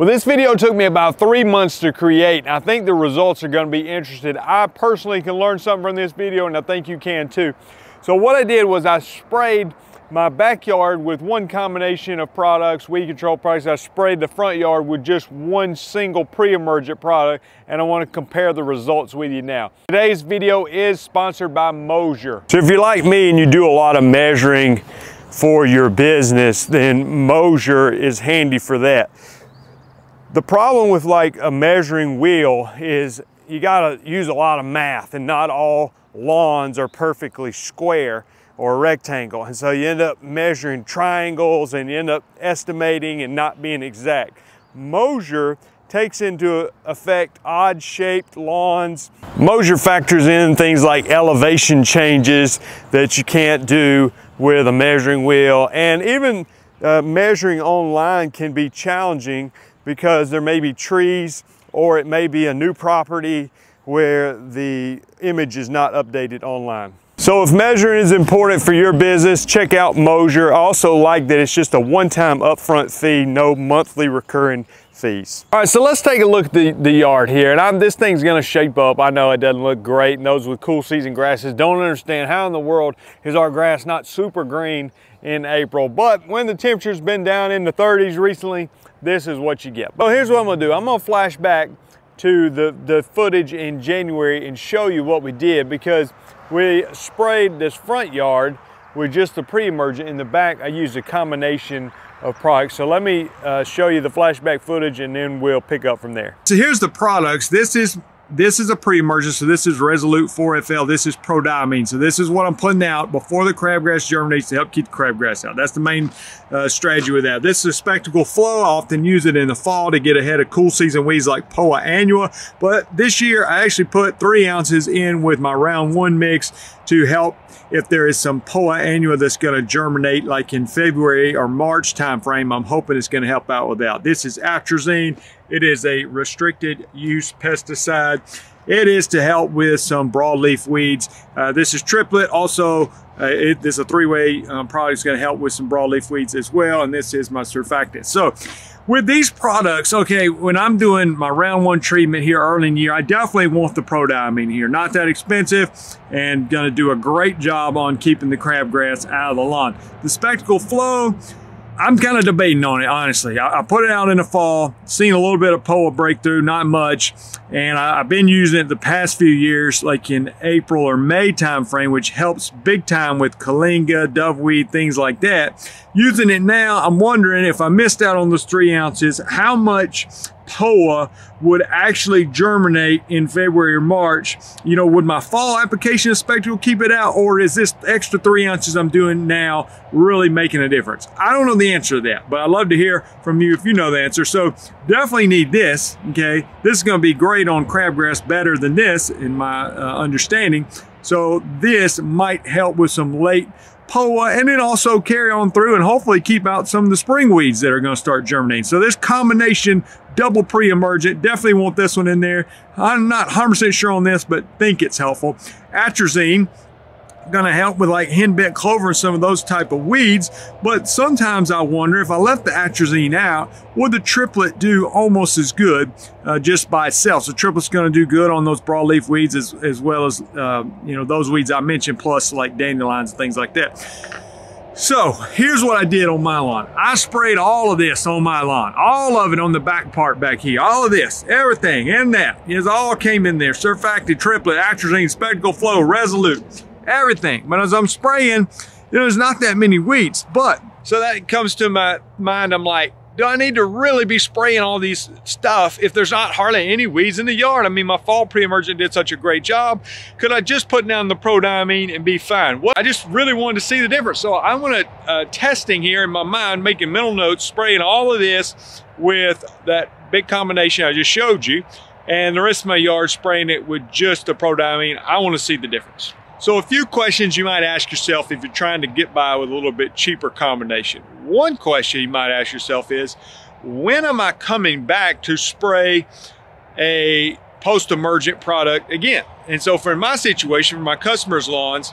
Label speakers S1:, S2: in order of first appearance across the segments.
S1: Well, this video took me about three months to create. and I think the results are gonna be interesting. I personally can learn something from this video and I think you can too. So what I did was I sprayed my backyard with one combination of products, weed control products. I sprayed the front yard with just one single pre-emergent product and I wanna compare the results with you now. Today's video is sponsored by Moasure. So if you're like me and you do a lot of measuring for your business, then Moasure is handy for that. The problem with like a measuring wheel is you gotta use a lot of math and not all lawns are perfectly square or rectangle. And so you end up measuring triangles and you end up estimating and not being exact. Moasure takes into effect odd shaped lawns. Moasure factors in things like elevation changes that you can't do with a measuring wheel. And even uh, measuring online can be challenging because there may be trees or it may be a new property where the image is not updated online. So if measuring is important for your business, check out Moasure. I also like that it's just a one-time upfront fee, no monthly recurring fees. All right, so let's take a look at the, the yard here. And I'm, this thing's gonna shape up. I know it doesn't look great. And those with cool season grasses don't understand how in the world is our grass not super green in April. But when the temperature's been down in the 30s recently, this is what you get. So here's what I'm gonna do. I'm gonna flash back to the, the footage in January and show you what we did because we sprayed this front yard with just the pre-emergent. In the back, I used a combination of products. So let me uh, show you the flashback footage and then we'll pick up from there.
S2: So here's the products. This is this is a pre-emergent, so this is Resolute 4FL, this is prodiamine. So this is what I'm putting out before the crabgrass germinates to help keep the crabgrass out. That's the main uh, strategy with that. This is Specticle Flow. I often use it in the fall to get ahead of cool season weeds like Poa annua. But this year I actually put three ounces in with my round one mix to help if there is some Poa annua that's going to germinate like in February or March timeframe. I'm hoping it's going to help out with that. This is atrazine. It is a restricted use pesticide. It is to help with some broadleaf weeds. Uh, this is triplet. Also, uh, it, this is a three-way um, product. It's going to help with some broadleaf weeds as well. And this is my surfactant. So with these products, okay, when I'm doing my round one treatment here early in the year, I definitely want the prodiamine here. Not that expensive and going to do a great job on keeping the crabgrass out of the lawn. The Specticle Flow, I'm kind of debating on it, honestly. I, I, put it out in the fall, seen a little bit of POA breakthrough, not much. And I, have been using it the past few years, like in April or May timeframe, which helps big time with Kyllinga, doveweed, things like that. Using it now, I'm wondering if I missed out on those three ounces, how much POA would actually germinate in February or March, you know, would my fall application of Specticle keep it out or is this extra three ounces I'm doing now really making a difference? I don't know the answer to that, but I'd love to hear from you if you know the answer. So definitely need this, okay? This is gonna be great on crabgrass better than this in my uh, understanding. So this might help with some late POA and then also carry on through and hopefully keep out some of the spring weeds that are going to start germinating. So this combination double pre-emergent, definitely want this one in there. I'm not 100% sure on this, but think it's helpful. Atrazine, going to help with like henbit clover and some of those type of weeds. But sometimes I wonder if I left the atrazine out, would the triplet do almost as good uh, just by itself? So triplet's going to do good on those broadleaf weeds as, as well as, uh, you know, those weeds I mentioned, plus like dandelions and things like that. So here's what I did on my lawn. I sprayed all of this on my lawn, all of it on the back part back here, all of this, everything and that. It all came in there, surfactant, triplet, atrazine, Specticle Flow, resolute everything. But as I'm spraying, you know, there's not that many weeds. But so that comes to my mind. I'm like, do I need to really be spraying all these stuff if there's not hardly any weeds in the yard? I mean, my fall pre-emergent did such a great job. Could I just put down the prodiamine and be fine? Well, I just really wanted to see the difference. So I want to uh, testing here in my mind, making mental notes, spraying all of this with that big combination I just showed you and the rest of my yard spraying it with just the prodiamine. I want to see the difference. So a few questions you might ask yourself if you're trying to get by with a little bit cheaper combination. One question you might ask yourself is, when am I coming back to spray a post-emergent product again? And so for my situation, for my customers' lawns,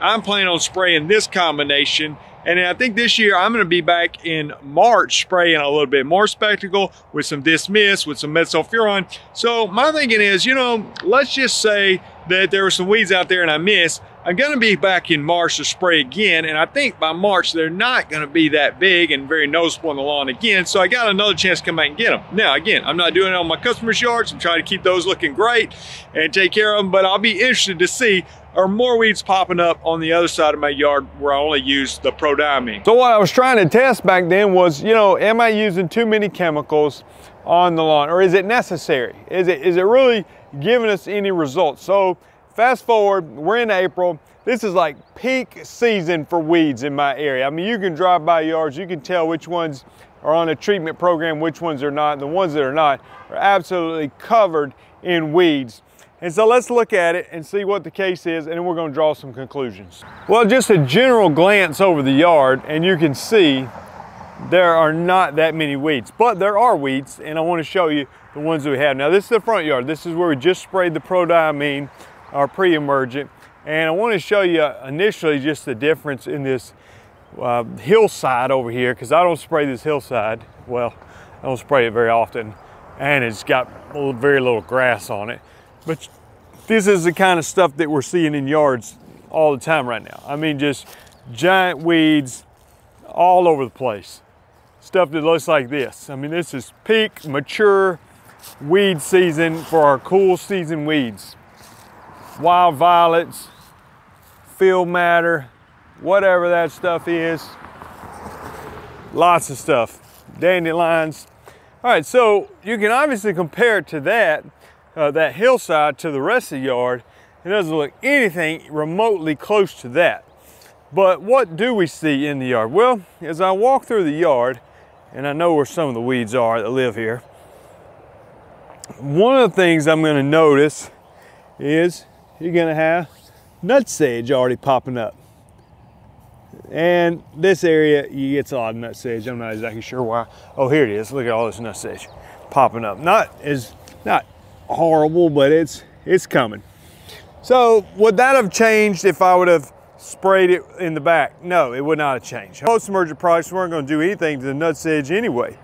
S2: I'm planning on spraying this combination And I think this year I'm going to be back in March spraying a little bit more Specticle with some dismiss, with some metsulfuron. So my thinking is, you know, let's just say that there were some weeds out there and I missed. I'm gonna be back in March to spray again, and I think by March they're not gonna be that big and very noticeable on the lawn again, so I got another chance to come back and get them. Now, again, I'm not doing it on my customers' yards. I'm trying to keep those looking great and take care of them, but I'll be interested to see are more weeds popping up on the other side of my yard where I only use the Prodiamine.
S1: So what I was trying to test back then was, you know, am I using too many chemicals on the lawn or is it necessary? Is it, is it really giving us any results? So Fast forward, we're in April. This is like peak season for weeds in my area. I mean, you can drive by yards, you can tell which ones are on a treatment program, which ones are not. The ones that are not are absolutely covered in weeds. And so let's look at it and see what the case is, and then we're gonna draw some conclusions. Well, just a general glance over the yard, and you can see there are not that many weeds, but there are weeds, and I wanna show you the ones that we have. Now, this is the front yard. This is where we just sprayed the Prodiamine our pre-emergent. And I want to show you initially just the difference in this uh, hillside over here because I don't spray this hillside. Well, I don't spray it very often and it's got very little grass on it. But this is the kind of stuff that we're seeing in yards all the time right now. I mean, just giant weeds all over the place. Stuff that looks like this. I mean, this is peak mature weed season for our cool season weeds wild violets, field madder, whatever that stuff is. Lots of stuff, dandelions. All right, so you can obviously compare it to that, uh, that hillside to the rest of the yard. It doesn't look anything remotely close to that. But what do we see in the yard? Well, as I walk through the yard, and I know where some of the weeds are that live here, one of the things I'm gonna notice is you're gonna have nutsedge already popping up. And this area, you get a lot of nutsedge. I'm not exactly sure why. Oh, here it is. Look at all this nutsedge popping up. Not as, not horrible, but it's, it's coming. So would that have changed if I would have sprayed it in the back? No, it would not have changed. Post-emergent products weren't gonna do anything to the nutsedge anyway.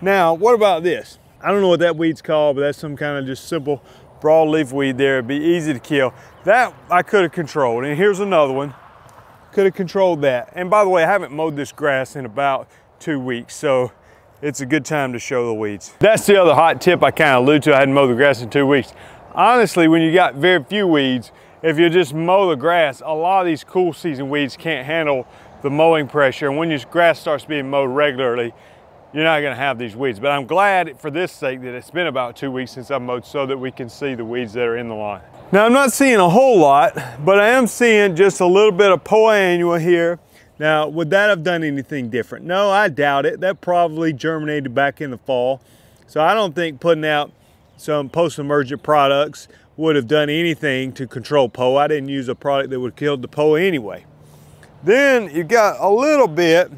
S1: Now, what about this? I don't know what that weed's called, but that's some kind of just simple broadleaf weed there. It'd be easy to kill. That I could have controlled. And here's another one. Could have controlled that. And by the way, I haven't mowed this grass in about two weeks, so it's a good time to show the weeds. That's the other hot tip I kind of allude to. I hadn't mowed the grass in two weeks. Honestly, when you got very few weeds, if you just mow the grass, a lot of these cool season weeds can't handle the mowing pressure. And when your grass starts being mowed regularly, you're not gonna have these weeds. But I'm glad for this sake that it's been about two weeks since I mowed so that we can see the weeds that are in the lawn. Now I'm not seeing a whole lot, but I am seeing just a little bit of Poa annua here. Now, would that have done anything different? No, I doubt it. That probably germinated back in the fall. So I don't think putting out some post-emergent products would have done anything to control Poa. I didn't use a product that would have killed the Poa anyway. Then you've got a little bit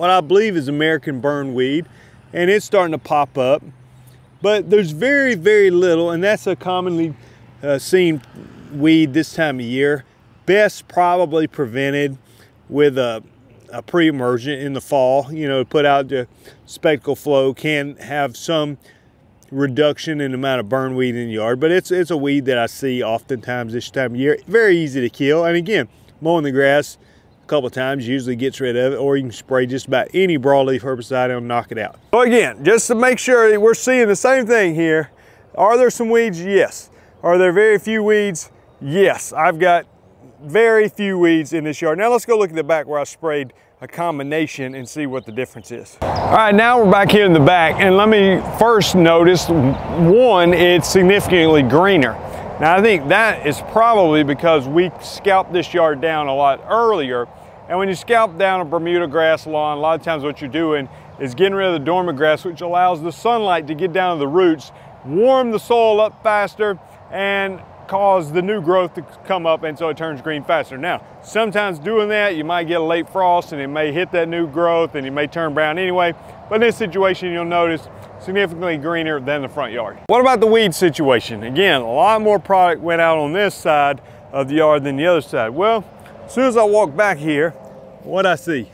S1: what I believe is American burnweed, and it's starting to pop up. But there's very, very little, and that's a commonly uh, seen weed this time of year. Best probably prevented with a, a pre-emergent in the fall. You know, put out the Specticle Flow can have some reduction in the amount of burnweed in the yard, but it's it's a weed that I see oftentimes this time of year. Very easy to kill, and again, mowing the grass a couple times usually gets rid of it or you can spray just about any broadleaf herbicide and knock it out. So again, just to make sure that we're seeing the same thing here, are there some weeds? Yes. Are there very few weeds? Yes. I've got very few weeds in this yard. Now let's go look at the back where I sprayed a combination and see what the difference is. All right, now we're back here in the back and let me first notice, one, it's significantly greener. Now I think that is probably because we scalped this yard down a lot earlier and when you scalp down a Bermuda grass lawn, a lot of times what you're doing is getting rid of the dormant grass, which allows the sunlight to get down to the roots, warm the soil up faster, and cause the new growth to come up and so it turns green faster. Now, sometimes doing that, you might get a late frost and it may hit that new growth and it may turn brown anyway. But in this situation, you'll notice significantly greener than the front yard. What about the weed situation? Again, a lot more product went out on this side of the yard than the other side. Well, as soon as I walk back here, what I see.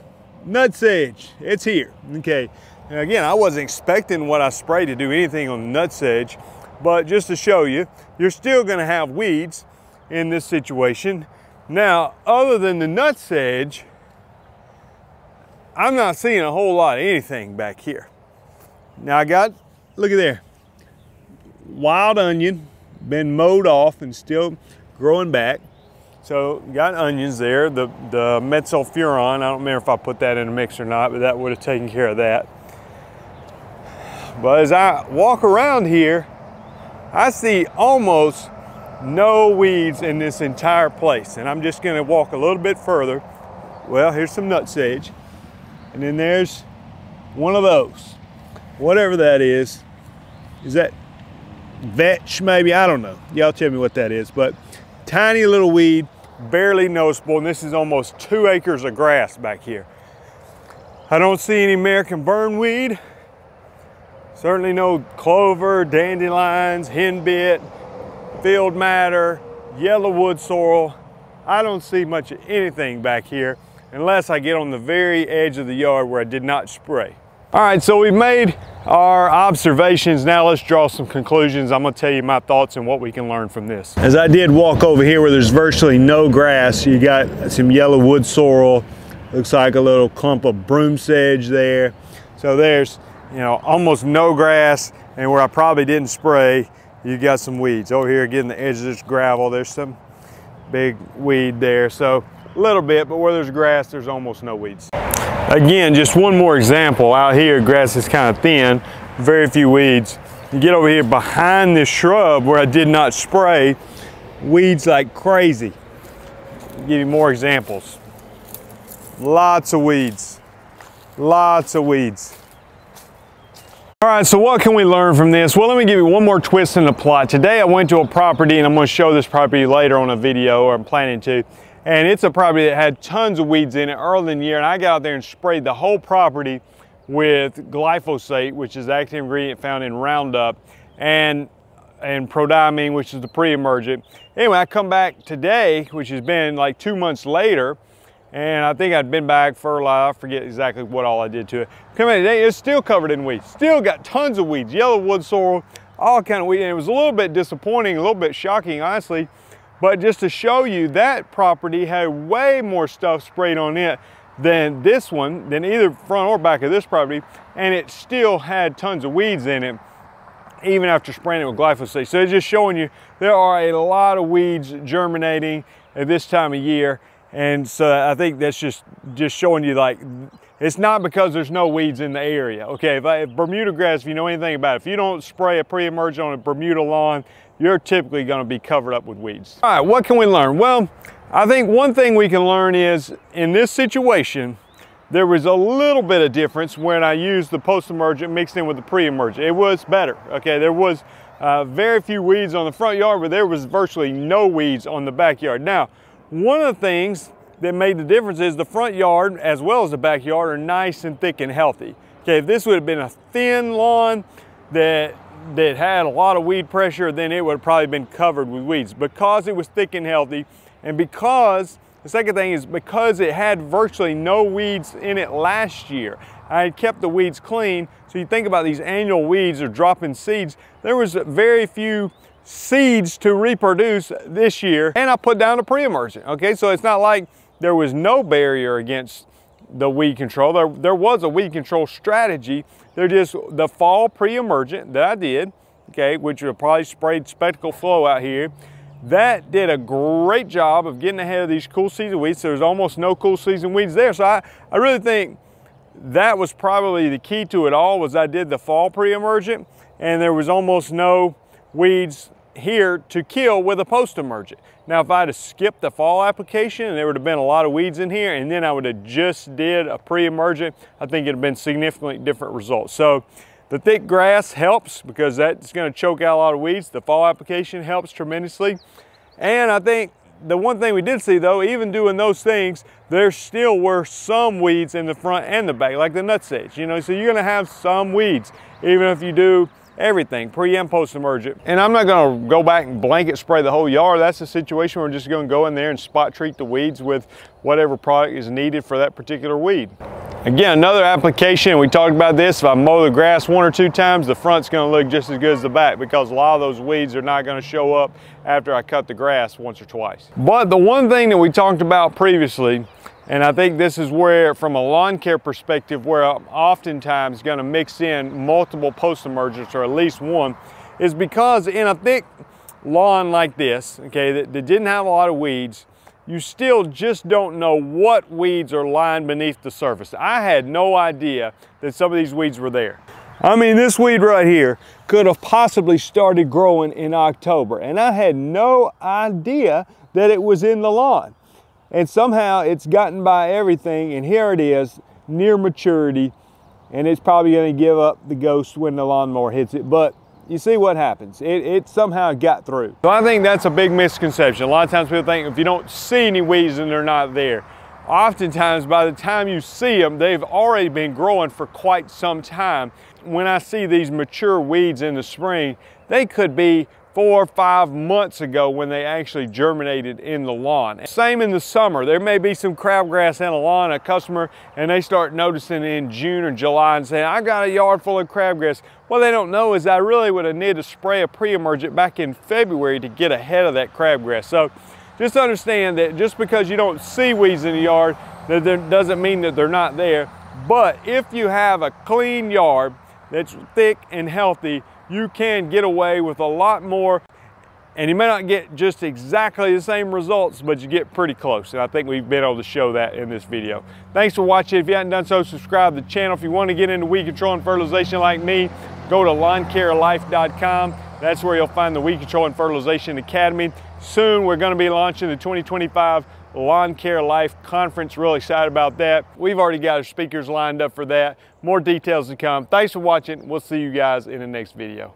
S1: Nutsedge, it's here, okay. Now again, I wasn't expecting what I sprayed to do anything on the nutsedge, but just to show you, you're still gonna have weeds in this situation. Now, other than the nutsedge, I'm not seeing a whole lot of anything back here. Now I got, look at there, wild onion, been mowed off and still growing back. So got onions there, the, the metsulfuron, I don't remember if I put that in a mix or not, but that would have taken care of that. But as I walk around here, I see almost no weeds in this entire place. And I'm just gonna walk a little bit further. Well, here's some nutsedge. And then there's one of those, whatever that is. Is that vetch maybe? I don't know. Y'all tell me what that is, but tiny little weed, barely noticeable. And this is almost two acres of grass back here. I don't see any American burnweed. Certainly no clover, dandelions, henbit, field madder, yellow wood sorrel. I don't see much of anything back here unless I get on the very edge of the yard where I did not spray. All right, so we've made our observations. Now let's draw some conclusions. I'm gonna tell you my thoughts and what we can learn from this. As I did walk over here where there's virtually no grass, you got some yellow wood sorrel, looks like a little clump of broom sedge there. So there's, you know, almost no grass and where I probably didn't spray, you got some weeds. Over here, getting the edge of this gravel, there's some big weed there. So a little bit, but where there's grass, there's almost no weeds. Again, just one more example. Out here, grass is kind of thin, very few weeds. You get over here behind this shrub where I did not spray, weeds like crazy. I'll give you more examples. Lots of weeds, lots of weeds. All right, so what can we learn from this? Well, let me give you one more twist in the plot. Today I went to a property and I'm gonna show this property later on a video, or I'm planning to. And it's a property that had tons of weeds in it early in the year. And I got out there and sprayed the whole property with glyphosate, which is the active ingredient found in Roundup, and and prodiamine, which is the pre-emergent. Anyway, I come back today, which has been like two months later, and I think I'd been back for a lot, I forget exactly what all I did to it. Come in today, it's still covered in weeds. Still got tons of weeds, yellow wood sorrel, all kind of weeds. And it was a little bit disappointing, a little bit shocking, honestly, but just to show you, that property had way more stuff sprayed on it than this one, than either front or back of this property, and it still had tons of weeds in it, even after spraying it with glyphosate. So it's just showing you there are a lot of weeds germinating at this time of year, and so I think that's just, just showing you like, it's not because there's no weeds in the area. Okay, if, I, if Bermuda grass, if you know anything about it, if you don't spray a pre-emergent on a Bermuda lawn, you're typically gonna be covered up with weeds. All right, what can we learn? Well, I think one thing we can learn is in this situation, there was a little bit of difference when I used the post-emergent mixed in with the pre-emergent. It was better, okay? There was uh, very few weeds on the front yard, but there was virtually no weeds on the backyard. Now, one of the things that made the difference is the front yard as well as the backyard are nice and thick and healthy. Okay, if this would have been a thin lawn that that had a lot of weed pressure, then it would have probably been covered with weeds. Because it was thick and healthy, and because, the second thing is because it had virtually no weeds in it last year, I had kept the weeds clean. So you think about these annual weeds or dropping seeds, there was very few seeds to reproduce this year. And I put down a pre-emergent, okay? So it's not like there was no barrier against the weed control. There, there was a weed control strategy. They're just the fall pre-emergent that I did, okay, which would probably sprayed Specticle Flow out here. That did a great job of getting ahead of these cool season weeds. There's almost no cool season weeds there. So I, I really think that was probably the key to it all was I did the fall pre-emergent and there was almost no weeds here to kill with a post-emergent. Now, if I'd have skipped the fall application, there would have been a lot of weeds in here, and then I would have just did a pre-emergent, I think it'd have been significantly different results. So the thick grass helps because that's gonna choke out a lot of weeds. The fall application helps tremendously. And I think the one thing we did see though, even doing those things, there still were some weeds in the front and the back, like the nutsedge, you know, so you're gonna have some weeds, even if you do everything, pre and post emergent. And I'm not gonna go back and blanket spray the whole yard. That's a situation where we're just gonna go in there and spot treat the weeds with whatever product is needed for that particular weed. Again, another application, we talked about this, if I mow the grass one or two times, the front's gonna look just as good as the back because a lot of those weeds are not gonna show up after I cut the grass once or twice. But the one thing that we talked about previously, and I think this is where, from a lawn care perspective, where I'm oftentimes gonna mix in multiple post-emergence or at least one, is because in a thick lawn like this, okay, that, that didn't have a lot of weeds, you still just don't know what weeds are lying beneath the surface. I had no idea that some of these weeds were there. I mean, this weed right here could have possibly started growing in October, and I had no idea that it was in the lawn. And somehow it's gotten by everything, and here it is, near maturity, and it's probably gonna give up the ghost when the lawnmower hits it. But you see what happens. It, it, somehow got through. So I think that's a big misconception. A lot of times people think if you don't see any weeds then they're not there. Oftentimes by the time you see them, they've already been growing for quite some time. When I see these mature weeds in the spring, they could be four or five months ago when they actually germinated in the lawn. Same in the summer. There may be some crabgrass in a lawn, a customer, and they start noticing in June or July and saying, I got a yard full of crabgrass. What they don't know is I really would have needed to spray a pre-emergent back in February to get ahead of that crabgrass. So just understand that just because you don't see weeds in the yard, that doesn't mean that they're not there. But if you have a clean yard that's thick and healthy, you can get away with a lot more and you may not get just exactly the same results, but you get pretty close. And I think we've been able to show that in this video. Thanks for watching. If you haven't done so, subscribe to the channel. If you want to get into weed control and fertilization like me, go to lawncarelife.com. That's where you'll find the Weed Control and Fertilization Academy. Soon we're going to be launching the 2025 Lawn Care Life Conference. Really excited about that. We've already got our speakers lined up for that. More details to come. Thanks for watching. We'll see you guys in the next video.